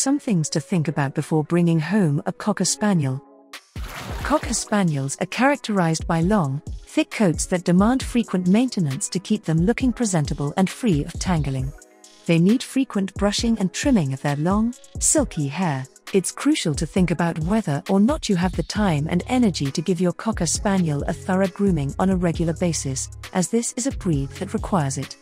some things to think about before bringing home a Cocker Spaniel. Cocker Spaniels are characterized by long, thick coats that demand frequent maintenance to keep them looking presentable and free of tangling. They need frequent brushing and trimming of their long, silky hair. It's crucial to think about whether or not you have the time and energy to give your Cocker Spaniel a thorough grooming on a regular basis, as this is a breed that requires it.